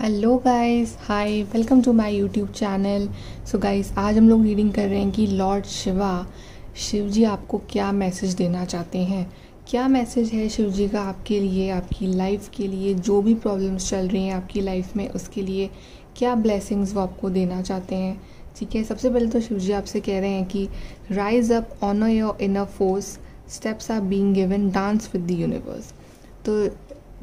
Hello guys hi welcome to my YouTube channel so guys आज हम लोग reading कर रहे हैं कि लॉर्ड शिवा शिव जी आपको क्या मैसेज देना चाहते हैं? क्या मैसेज है शिव जी का आपके लिए, आपकी लाइफ के लिए, जो भी प्रॉब्लम्स चल रही हैं आपकी लाइफ में, उसके लिए क्या ब्लेसिंग्स वो आपको देना चाहते हैं? ठीक है, सबसे पहले तो शिव जी आपसे कह रहे हैं कि rise up honour your inner force steps are being given dance with the universe तो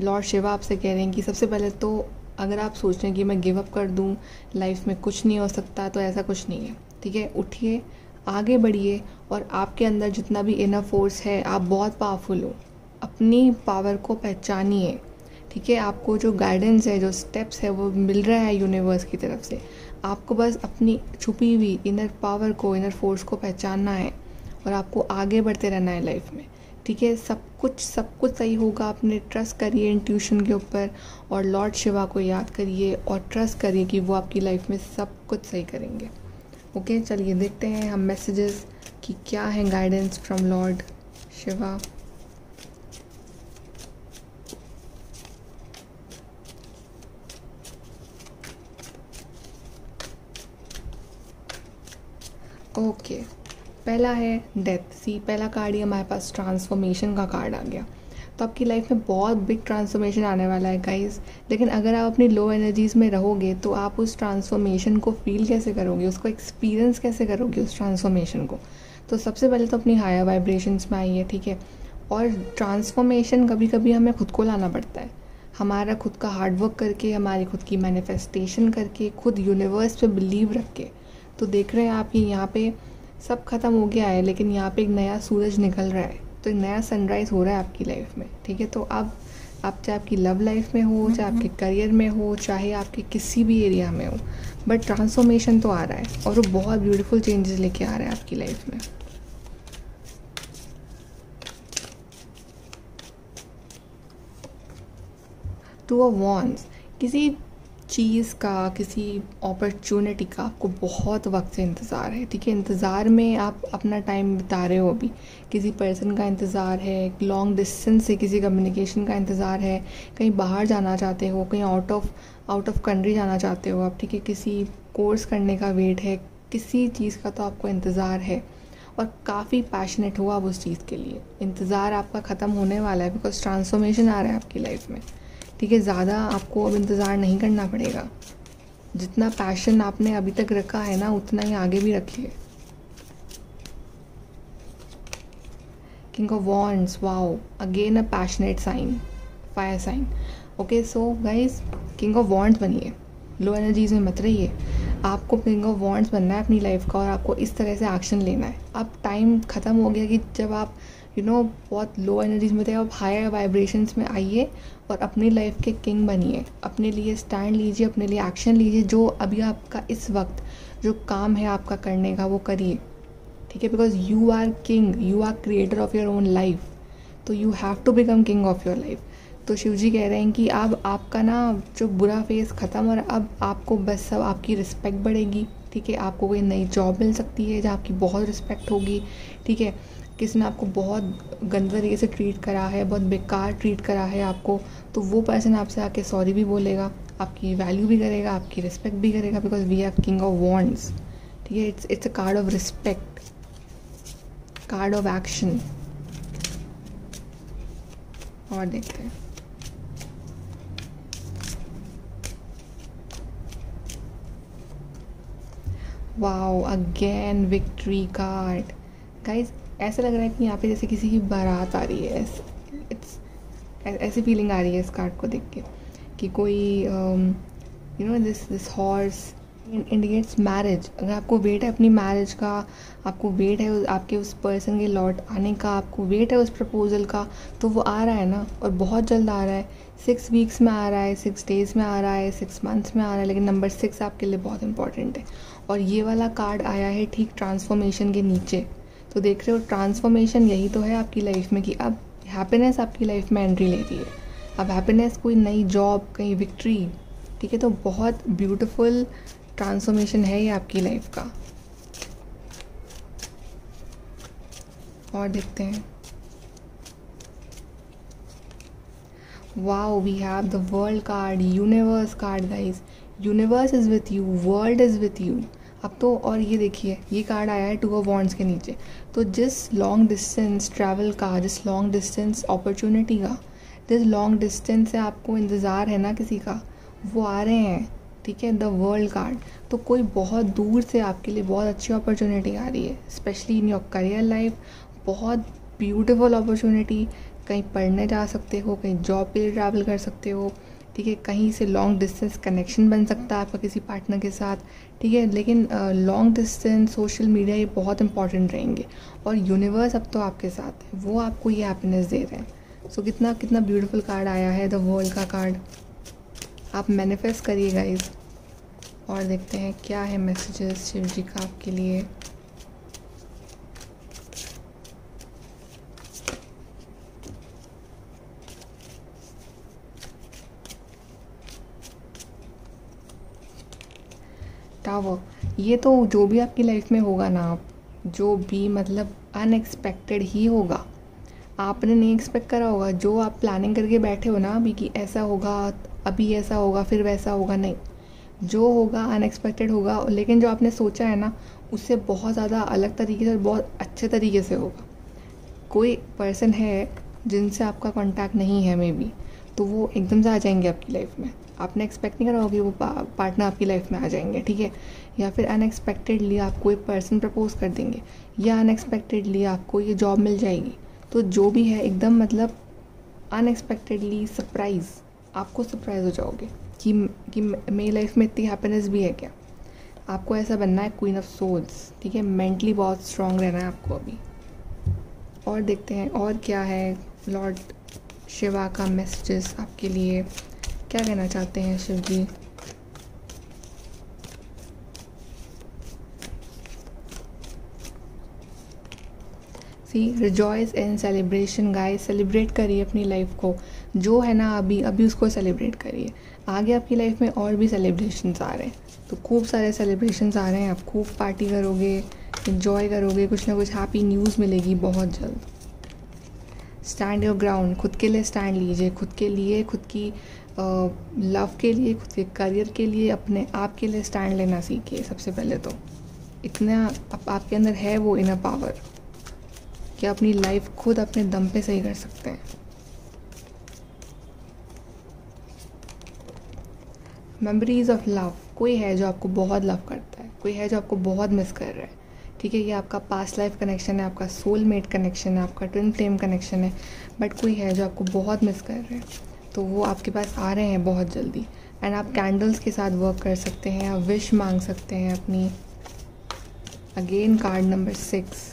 लॉर्ड शिवा आपसे कह रहे हैं कि सबसे पहले तो अगर आप सोच रहे हैं कि मैं गिव अप कर दूँ लाइफ में कुछ नहीं हो सकता तो ऐसा कुछ नहीं है, ठीक है? उठिए, आगे बढ़िए और आपके अंदर जितना भी इनर फोर्स है, आप बहुत पावरफुल हो। अपनी पावर को पहचानिए, ठीक है? आपको जो गाइडेंस है, जो स्टेप्स है, वो मिल रहा है यूनिवर्स की तरफ़ से। आपको बस अपनी छुपी हुई इनर पावर को इनर फोर्स को पहचानना है और आपको आगे बढ़ते रहना है लाइफ में। ठीक है, सब कुछ सब कुछ सही होगा। अपने ट्रस्ट करिए इंट्यूशन के ऊपर और लॉर्ड शिवा को याद करिए और ट्रस्ट करिए कि वो आपकी लाइफ में सब कुछ सही करेंगे। ओके चलिए देखते हैं हम मैसेजेस कि क्या है guidance from lord Shiva okay okay. पहला है डेथ सी पहला कार्ड ही हमारे पास ट्रांसफॉर्मेशन का कार्ड आ गया। तो आपकी लाइफ में बहुत बिग ट्रांसफॉर्मेशन आने वाला है गाइस लेकिन अगर आप अपनी लो एनर्जीज़ में रहोगे तो आप उस ट्रांसफॉर्मेशन को फील कैसे करोगे? उसको एक्सपीरियंस कैसे करोगे उस ट्रांसफॉर्मेशन को? तो सबसे पहले तो अपनी हायर वाइब्रेशंस में आइए, ठीक है? और ट्रांसफॉर्मेशन कभी कभी हमें खुद को लाना पड़ता है। हमारा खुद का हार्डवर्क करके, हमारी खुद की मैनिफेस्टेशन करके, खुद यूनिवर्स पे बिलीव रख के। तो देख रहे हैं आप कि यहाँ पे सब खत्म हो गया है लेकिन यहाँ पे एक नया सूरज निकल रहा है। तो एक नया सनराइज़ हो रहा है आपकी लाइफ में ठीक है? तो अब आप चाहे आपकी लव लाइफ में हो चाहे आपके करियर में हो चाहे आपके किसी भी एरिया में हो बट ट्रांसफॉर्मेशन तो आ रहा है और वो बहुत ब्यूटीफुल चेंजेस लेके आ रहा है आपकी लाइफ में। टू अ वॉन्स किसी चीज़ का, किसी अपॉर्चुनिटी का आपको बहुत वक्त से इंतज़ार है, ठीक है? इंतज़ार में आप अपना टाइम बिता रहे हो अभी। किसी पर्सन का इंतज़ार है लॉन्ग डिस्टेंस से किसी कम्युनिकेशन का इंतज़ार है, कहीं बाहर जाना चाहते हो, कहीं out of out of country जाना चाहते हो आप, ठीक है? किसी कोर्स करने का वेट है, किसी चीज़ का तो आपको इंतज़ार है। और काफ़ी पैशनेट हो आप उस चीज़ के लिए। इंतज़ार आपका ख़त्म होने वाला है बिकॉज़ ट्रांसफॉर्मेशन आ रहा है आपकी लाइफ में। ठीक है, ज़्यादा आपको अब इंतज़ार नहीं करना पड़ेगा। जितना पैशन आपने अभी तक रखा है ना, उतना ही आगे भी रखिए। King of wants wow again a passionate sign fire sign okay so guys king of wants बनिए। लो एनर्जीज में मत रहिए। आपको किंग ऑफ़ वॉन्ट्स बनना है अपनी लाइफ का और आपको इस तरह से एक्शन लेना है। अब टाइम ख़त्म हो गया कि जब आप यू you नो know, बहुत लो एनर्जीज में थे आप हायर वाइब्रेशंस में आइए और अपनी लाइफ के किंग बनिए। अपने लिए स्टैंड लीजिए अपने लिए एक्शन लीजिए जो अभी आपका इस वक्त जो काम है आपका करने का वो करिए। ठीक है? Because you are king you are creator of your own life तो you have to become king of your life तो शिव जी कह रहे हैं कि अब आपका ना जो बुरा फेस ख़त्म और अब आपको बस सब आपकी रिस्पेक्ट बढ़ेगी, ठीक है? आपको कोई नई जॉब मिल सकती है जहाँ आपकी बहुत रिस्पेक्ट होगी, ठीक है? किसी ने आपको बहुत गंदे तरीके से ट्रीट करा है, बहुत बेकार ट्रीट करा है आपको तो वो पर्सन आपसे आके सॉरी भी बोलेगा, आपकी वैल्यू भी करेगा, आपकी रिस्पेक्ट भी करेगा because we have king of wants ठीक है? It's it's a card of respect card of action और देखते हैं। Wow again victory card guys ऐसा लग रहा है कि यहाँ पे जैसे किसी की बारात आ रही है। इट्स ऐसी फीलिंग आ रही है इस कार्ड को देख के कि कोई you know this this horse indicates marriage अगर आपको वेट है अपनी मैरिज का, आपको वेट है आपके उस पर्सन के लौट आने का, आपको वेट है उस प्रपोज़ल का तो वो आ रहा है ना, और बहुत जल्द आ रहा है। सिक्स वीक्स में आ रहा है सिक्स डेज़ में आ रहा है सिक्स मंथ्स में आ रहा है, लेकिन नंबर सिक्स आपके लिए बहुत इंपॉर्टेंट है। और ये वाला कार्ड आया है ठीक ट्रांसफॉर्मेशन के नीचे। तो देख रहे हो ट्रांसफॉर्मेशन यही तो है आपकी लाइफ में कि अब हैप्पीनेस आपकी लाइफ में एंट्री ले रही है। अब हैप्पीनेस कोई नई जॉब कहीं विक्ट्री ठीक है तो बहुत ब्यूटीफुल ट्रांसफॉर्मेशन है ये आपकी लाइफ का। और देखते हैं। Wow, we have the world card, universe card, guys. Universe is with you, world is with you. अब तो और ये देखिए, ये कार्ड आया है टू ऑफ़ वॉन्ट्स के नीचे। तो जिस लॉन्ग डिस्टेंस ट्रैवल का, जिस लॉन्ग डिस्टेंस अपॉर्चुनिटी का, जिस लॉन्ग डिस्टेंस से आपको इंतज़ार है ना किसी का, वो आ रहे हैं। ठीक है द वर्ल्ड कार्ड तो कोई बहुत दूर से आपके लिए बहुत अच्छी अपॉर्चुनिटी आ रही है specially in your career life बहुत ब्यूटीफुल अपॉर्चुनिटी कहीं पढ़ने जा सकते हो कहीं जॉब लिए ट्रैवल कर सकते हो ठीक है? कहीं से लॉन्ग डिस्टेंस कनेक्शन बन सकता है आपका किसी पार्टनर के साथ ठीक है? लेकिन लॉन्ग डिस्टेंस सोशल मीडिया ये बहुत इंपॉर्टेंट रहेंगे। और यूनिवर्स अब तो आपके साथ है वो आपको ये हैप्पीनेस दे रहे हैं। सो so, कितना कितना ब्यूटीफुल कार्ड आया है द वर्ल्ड का कार्ड आप मैनिफेस्ट करिएगा इस और देखते हैं क्या है मैसेजेस शिव जी का आपके लिए। टावर ये तो जो भी आपकी लाइफ में होगा ना आप, जो भी मतलब अनएक्सपेक्टेड ही होगा आपने नहीं एक्सपेक्ट करा होगा। जो आप प्लानिंग करके बैठे हो ना अभी कि ऐसा होगा, अभी ऐसा होगा, फिर वैसा होगा, नहीं। जो होगा अनएक्सपेक्टेड होगा, लेकिन जो आपने सोचा है ना, उससे बहुत ज़्यादा अलग तरीके से और बहुत अच्छे तरीके से होगा। कोई पर्सन है जिनसे आपका कांटेक्ट नहीं है मे बी तो वो एकदम से आ जाएँगे आपकी लाइफ में। आपने एक्सपेक्ट नहीं करा होगी वो पार्टनर आपकी लाइफ में आ जाएँगे, ठीक है? या फिर अनएक्सपेक्टेडली आपको एक पर्सन प्रपोज कर देंगे, या अनएक्सपेक्टेडली आपको ये जॉब मिल जाएगी। तो जो भी है, एकदम मतलब अनएक्सपेक्टेडली सरप्राइज़ आपको सरप्राइज़ हो जाओगे कि कि मेरी लाइफ में इतनी हैप्पीनेस भी है क्या? आपको ऐसा बनना है क्वीन ऑफ़ सोल्स ठीक है? मेंटली बहुत स्ट्रांग रहना है आपको अभी। और देखते हैं, और क्या है लॉर्ड शिवा का मैसेजेस आपके लिए? क्या कहना चाहते हैं Shiv ji? See rejoice and celebration guys celebrate करिए अपनी लाइफ को। जो है ना अभी अभी उसको सेलिब्रेट करिए। आगे आपकी लाइफ में और भी सेलिब्रेशंस आ रहे हैं। तो खूब सारे सेलिब्रेशंस आ रहे हैं। आप खूब पार्टी करोगे इन्जॉय करोगे। कुछ ना कुछ हैप्पी न्यूज़ मिलेगी बहुत जल्द। स्टैंड योर ग्राउंड खुद के लिए स्टैंड लीजिए। खुद के लिए खुद की लव के लिए खुद के करियर के लिए अपने आप के लिए स्टैंड लेना सीखिए सबसे पहले तो। इतना आप, आपके अंदर है वो इनर पावर कि अपनी लाइफ खुद अपने दम पे सही कर सकते हैं। मेमोरीज ऑफ़ लव कोई है जो आपको बहुत लव करता है, कोई है जो आपको बहुत मिस कर रहा है, ठीक है? ये आपका पास्ट लाइफ कनेक्शन है, आपका सोलमेट कनेक्शन है, आपका ट्विन फ्लेम कनेक्शन है बट कोई है जो आपको बहुत मिस कर रहे हैं तो वो आपके पास आ रहे हैं बहुत जल्दी। एंड आप कैंडल्स के साथ वर्क कर सकते हैं, आप विश मांग सकते हैं अपनी again card number six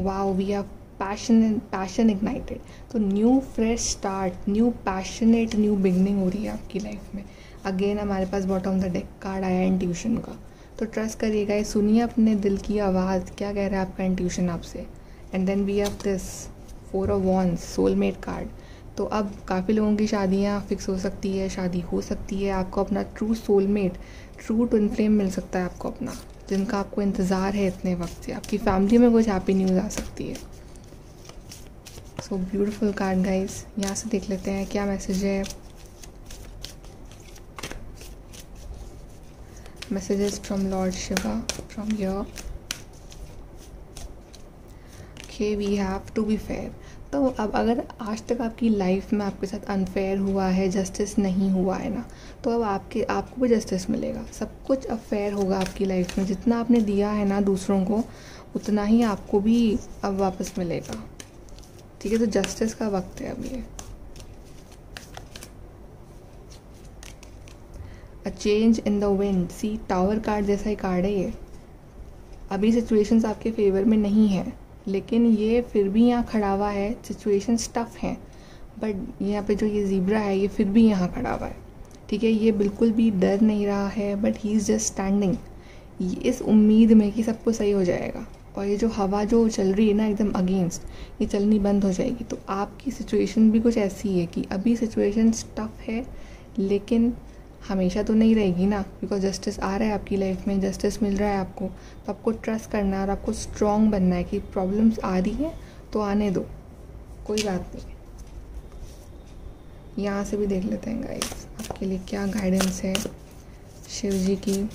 wow we have passion passion ignited तो new fresh start new passionate new beginning हो रही है आपकी लाइफ में। अगेन हमारे पास बॉटम द डेक कार्ड आया इंट्यूशन का। तो ट्रस्ट करिएगा, ये सुनिए अपने दिल की आवाज़। क्या कह रहा है आपका इंट्यूशन आपसे? And then we have this four of wands soulmate card तो अब काफ़ी लोगों की शादियाँ फिक्स हो सकती है, शादी हो सकती है। आपको अपना true soulmate true twin flame मिल सकता है आपको अपना। जिनका आपको इंतज़ार है इतने वक्त से। आपकी फैमिली में कुछ हैप्पी न्यूज़ आ सकती है। सो ब्यूटीफुल कार्ड गाइस यहाँ से देख लेते हैं क्या मैसेज है। Messages from lord Shiva from your okay we have to be fair. तो अब अगर आज तक आपकी लाइफ में आपके साथ अनफेयर हुआ है जस्टिस नहीं हुआ है ना तो अब आपके, आपको भी जस्टिस मिलेगा। सब कुछ अब फेयर होगा आपकी लाइफ में। जितना आपने दिया है ना दूसरों को, उतना ही आपको भी अब वापस मिलेगा। ठीक है तो जस्टिस का वक्त है अब ये। A change in the wind see tower card जैसा ही कार्ड है ये। अभी सिचुएशंस आपके फेवर में नहीं है। लेकिन ये फिर भी यहाँ खड़ा हुआ है सिचुएशन टफ है बट यहाँ पे जो ये ज़ीब्रा है, ये फिर भी यहाँ खड़ा हुआ है। ठीक है, ये बिल्कुल भी डर नहीं रहा है but he is just standing इस उम्मीद में कि सब कुछ सही हो जाएगा। और ये जो हवा जो चल रही है ना एकदम अगेंस्ट ये चलनी बंद हो जाएगी। तो आपकी सिचुएशन भी कुछ ऐसी है कि अभी सिचुएशन टफ है, लेकिन हमेशा तो नहीं रहेगी ना? बिकॉज़ जस्टिस आ रहा है आपकी लाइफ में जस्टिस मिल रहा है आपको। तो आपको ट्रस्ट करना है और आपको स्ट्रॉन्ग बनना है कि प्रॉब्लम्स आ रही हैं तो आने दो। कोई बात नहीं। यहाँ से भी देख लेते हैं गाइस आपके लिए क्या गाइडेंस है शिव जी की।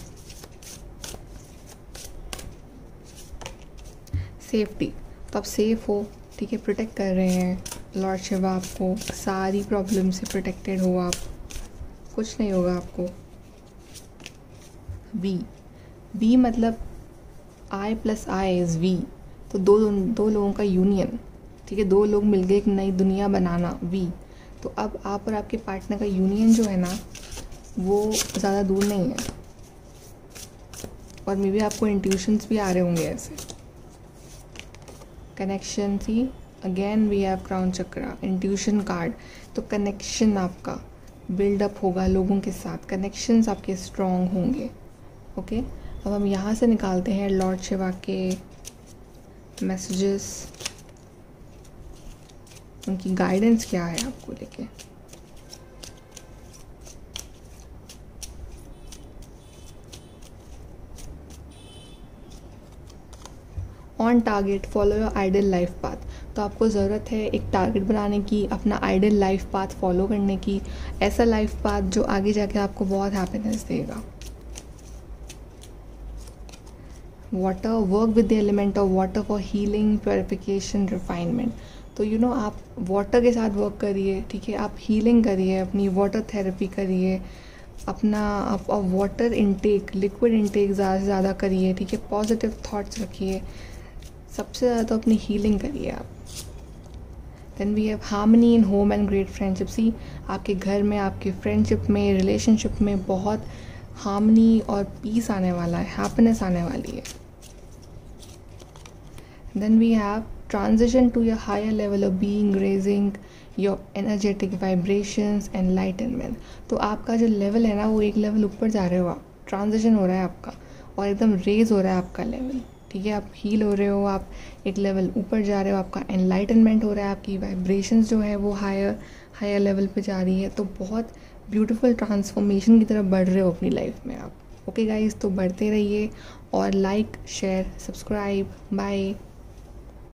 सेफ्टी तो आप सेफ़ हो, ठीक है प्रोटेक्ट कर रहे हैं। लॉर्ड शिवा आपको सारी प्रॉब्लम से प्रोटेक्टेड हो आप। कुछ नहीं होगा आपको। वी वी मतलब I plus I is we तो दो दो लोगों का यूनियन ठीक है, दो लोग मिलकर एक नई दुनिया बनाना वी तो अब आप और आपके पार्टनर का यूनियन जो है ना, वो ज़्यादा दूर नहीं है। और मे बी आपको इंट्यूशंस भी आ रहे होंगे ऐसे। कनेक्शन थी। Again we have crown chakra intuition card तो कनेक्शन आपका। बिल्डअप होगा, लोगों के साथ कनेक्शंस आपके स्ट्रॉन्ग होंगे ओके अब हम यहाँ से निकालते हैं लॉर्ड शिवा के मैसेजेस उनकी गाइडेंस क्या है आपको लेके? On target follow your ideal life path तो आपको ज़रूरत है एक टारगेट बनाने की अपना आइडल लाइफ पाथ फॉलो करने की ऐसा लाइफ पाथ जो आगे जाके आपको बहुत हैप्पीनेस देगा। Water work with the element of water for healing purification refinement तो यू you नो know, आप वाटर के साथ वर्क करिए ठीक है? आप हीलिंग करिए अपनी वाटर थेरेपी करिए अपना आप वाटर इनटेक लिक्विड इनटेक ज़्यादा से ज़्यादा करिए ठीक है? पॉजिटिव थाट्स रखिए। सबसे ज़्यादा तो अपनी हीलिंग करिए आप। Then we have harmony in home and great friendship see आपके घर में, आपके फ्रेंडशिप में रिलेशनशिप में बहुत हार्मनी और पीस आने वाला है हैप्पीनेस आने वाली है। Then we have transition transition to a higher level of being, raising your energetic vibrations, enlightenment. तो आपका जो लेवल है ना, वो एक लेवल ऊपर जा रहे हो आप। ट्रांजिशन हो रहा है आपका और एकदम रेज हो रहा है आपका लेवल ठीक है, आप हील हो रहे हो, आप एक लेवल ऊपर जा रहे हो, आपका एनलाइटनमेंट हो रहा है, आपकी वाइब्रेशन जो है वो हायर हायर लेवल पे जा रही है तो बहुत ब्यूटीफुल ट्रांसफॉर्मेशन की तरफ़ बढ़ रहे हो अपनी लाइफ में आप। ओके okay गाइज़ तो बढ़ते रहिए और लाइक शेयर सब्सक्राइब बाय